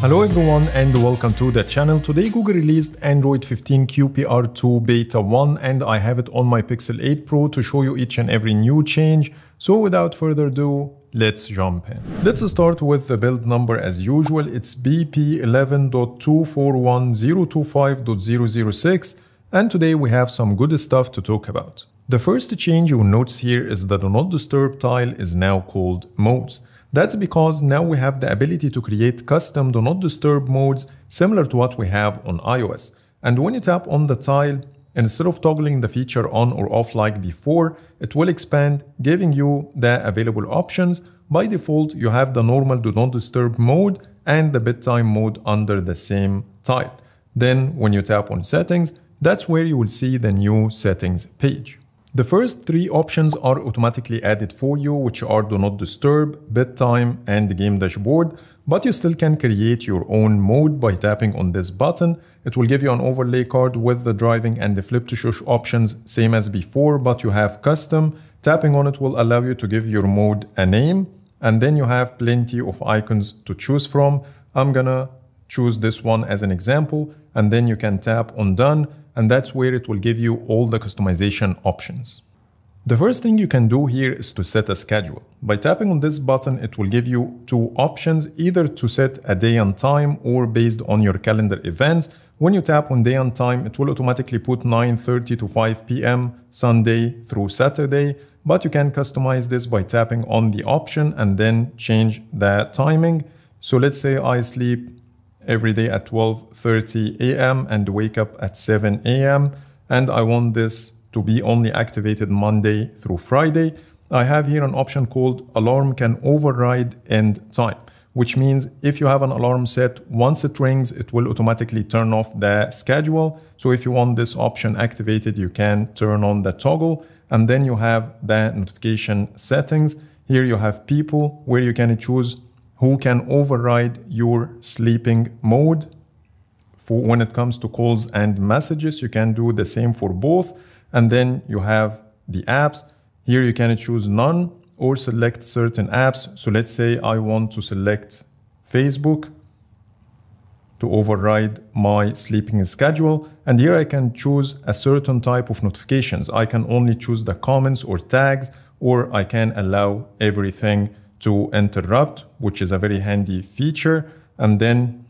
Hello everyone and welcome to the channel. Today Google released Android 15 QPR2 Beta 1 and I have it on my Pixel 8 Pro to show you each and every new change. So without further ado, let's jump in. Let's start with the build number as usual. It's BP11.241025.006 and today we have some good stuff to talk about. The first change you will notice here is that the not disturb tile is now called modes. That's because now we have the ability to create custom do not disturb modes similar to what we have on iOS. And when you tap on the tile, instead of toggling the feature on or off like before, it will expand, giving you the available options. By default, you have the normal do not disturb mode and the bedtime mode under the same tile. Then when you tap on settings, that's where you will see the new settings page. The first three options are automatically added for you, which are Do Not Disturb, Bedtime, and the Game Dashboard, but you still can create your own mode by tapping on this button. It will give you an overlay card with the driving and the flip to shush options, same as before, but you have custom. Tapping on it will allow you to give your mode a name, and then you have plenty of icons to choose from. I'm gonna choose this one as an example, and then you can tap on done and that's where it will give you all the customization options. The first thing you can do here is to set a schedule. By tapping on this button, it will give you two options, either to set a day and time or based on your calendar events. When you tap on day and time, it will automatically put 9.30 to 5 p.m. Sunday through Saturday, but you can customize this by tapping on the option and then change the timing. So let's say I sleep every day at 12:30 a.m. and wake up at 7 a.m. and I want this to be only activated Monday through Friday. I have here an option called alarm can override end time, which means if you have an alarm set, once it rings, it will automatically turn off the schedule. So if you want this option activated, you can turn on the toggle and then you have the notification settings. Here you have people where you can choose who can override your sleeping mode. For when it comes to calls and messages, you can do the same for both. And then you have the apps. Here you can choose none or select certain apps. So let's say I want to select Facebook to override my sleeping schedule. And here I can choose a certain type of notifications. I can only choose the comments or tags, or I can allow everything to interrupt, which is a very handy feature. And then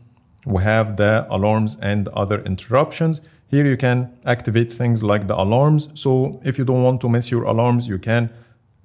we have the alarms and other interruptions. Here you can activate things like the alarms. So if you don't want to miss your alarms, you can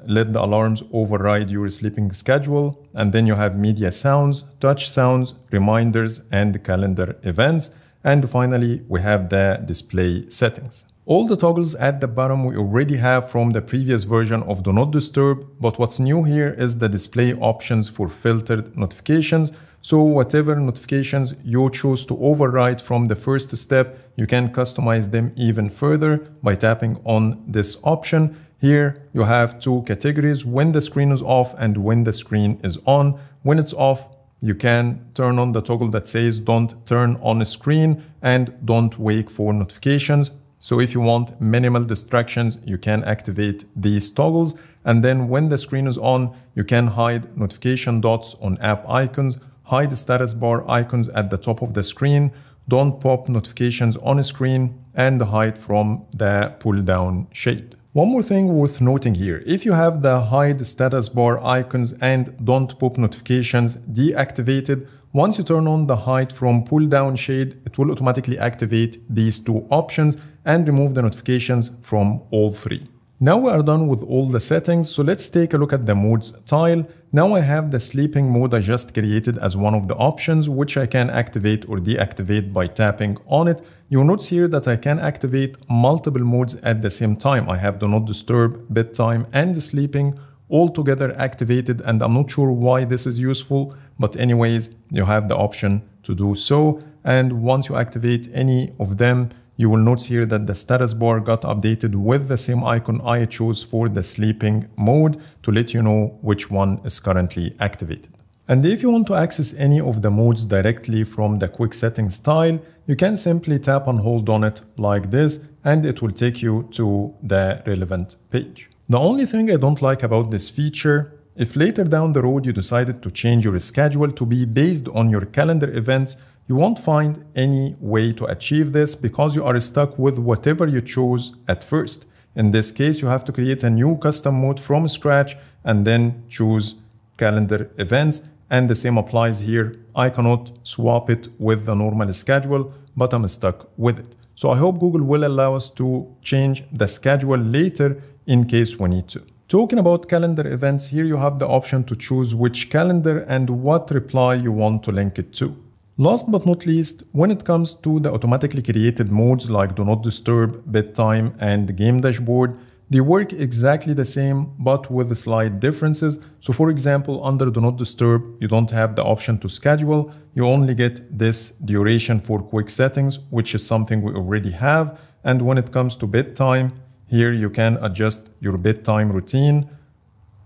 let the alarms override your sleeping schedule. And then you have media sounds, touch sounds, reminders, and calendar events. And finally, we have the display settings. All the toggles at the bottom we already have from the previous version of Do Not Disturb, but what's new here is the display options for filtered notifications. So whatever notifications you choose to override from the first step, you can customize them even further by tapping on this option. Here you have two categories, when the screen is off and when the screen is on. When it's off, you can turn on the toggle that says don't turn on a screen and don't wake for notifications. So if you want minimal distractions, you can activate these toggles. And then when the screen is on, you can hide notification dots on app icons, hide status bar icons at the top of the screen, don't pop notifications on screen, and hide from the pull down shade. One more thing worth noting here, if you have the hide status bar icons and don't pop notifications deactivated, once you turn on the hide from pull down shade, it will automatically activate these two options and remove the notifications from all three. Now we are done with all the settings, so let's take a look at the modes tile. Now I have the sleeping mode I just created as one of the options, which I can activate or deactivate by tapping on it. You'll notice here that I can activate multiple modes at the same time. I have do not disturb, bedtime, and sleeping all together activated, and I'm not sure why this is useful, but anyways, you have the option to do so. And once you activate any of them, you will notice here that the status bar got updated with the same icon I chose for the sleeping mode to let you know which one is currently activated. And if you want to access any of the modes directly from the quick settings tile, you can simply tap and hold on it like this and it will take you to the relevant page. The only thing I don't like about this feature if later down the road you decided to change your schedule to be based on your calendar events, you won't find any way to achieve this because you are stuck with whatever you chose at first. In this case, you have to create a new custom mode from scratch and then choose calendar events. And the same applies here. I cannot swap it with the normal schedule, but I'm stuck with it. So I hope Google will allow us to change the schedule later in case we need to. Talking about calendar events, here you have the option to choose which calendar and what reply you want to link it to. Last but not least, when it comes to the automatically created modes like Do Not Disturb, Bedtime, and Game Dashboard, they work exactly the same but with slight differences. So for example, under Do Not Disturb, you don't have the option to schedule. You only get this duration for quick settings, which is something we already have. And when it comes to bedtime, here you can adjust your bedtime routine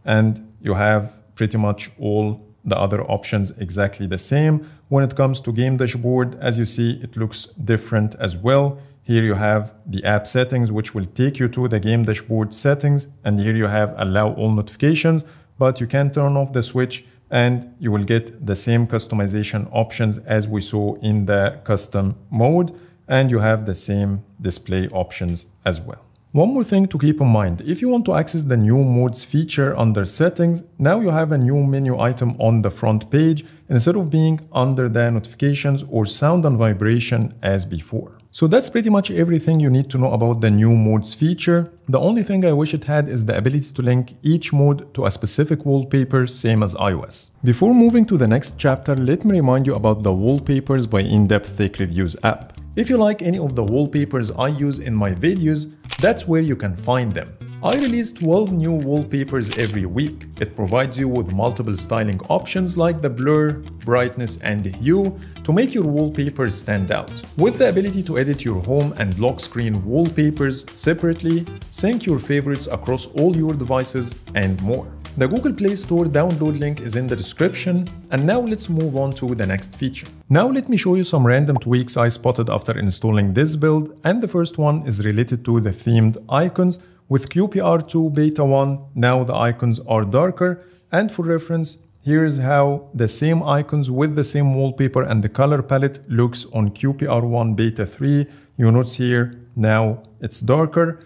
and you have pretty much all the other options exactly the same. When it comes to game dashboard, as you see, it looks different as well. Here you have the app settings, which will take you to the game dashboard settings. And here you have allow all notifications, but you can turn off the switch and you will get the same customization options as we saw in the custom mode. And you have the same display options as well. One more thing to keep in mind, if you want to access the new modes feature under settings, now you have a new menu item on the front page instead of being under the notifications or sound and vibration as before. So that's pretty much everything you need to know about the new modes feature. The only thing I wish it had is the ability to link each mode to a specific wallpaper, same as iOS. Before moving to the next chapter, let me remind you about the Wallpapers by In-Depth Tech Reviews app. If you like any of the wallpapers I use in my videos, that's where you can find them. I release 12 new wallpapers every week. It provides you with multiple styling options like the blur, brightness and hue to make your wallpapers stand out. With the ability to edit your home and lock screen wallpapers separately, sync your favorites across all your devices and more. The Google Play Store download link is in the description and now let's move on to the next feature. Now let me show you some random tweaks I spotted after installing this build and the first one is related to the themed icons with QPR2 Beta 1, now the icons are darker. And for reference, here's how the same icons with the same wallpaper and the color palette looks on QPR1 Beta 3. You notice here, now it's darker.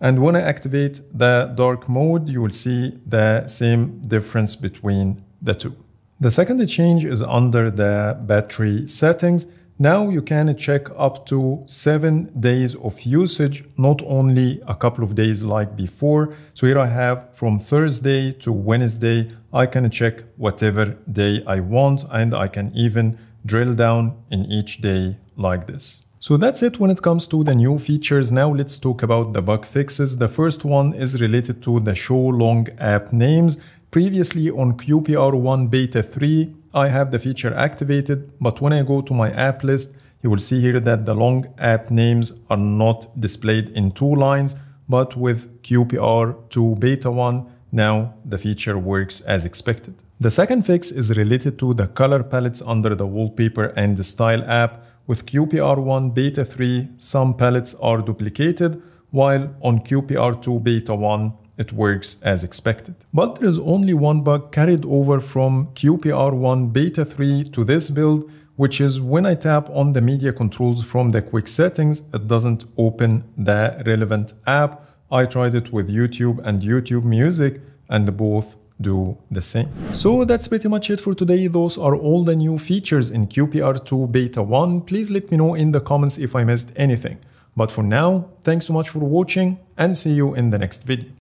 And when I activate the dark mode, you will see the same difference between the two. The second change is under the battery settings. Now you can check up to seven days of usage, not only a couple of days like before. So here I have from Thursday to Wednesday, I can check whatever day I want and I can even drill down in each day like this. So that's it when it comes to the new features. Now let's talk about the bug fixes. The first one is related to the show long app names. Previously on QPR1 Beta 3, I have the feature activated, but when I go to my app list, you will see here that the long app names are not displayed in two lines, but with QPR2 Beta 1, now the feature works as expected. The second fix is related to the color palettes under the wallpaper and the style app. With QPR1 Beta 3, some palettes are duplicated, while on QPR2 Beta 1, it works as expected. But there is only one bug carried over from QPR1 Beta 3 to this build, which is when I tap on the media controls from the quick settings, it doesn't open the relevant app. I tried it with YouTube and YouTube Music and both do the same. So that's pretty much it for today. Those are all the new features in QPR2 Beta 1. Please let me know in the comments if I missed anything. But for now, thanks so much for watching and see you in the next video.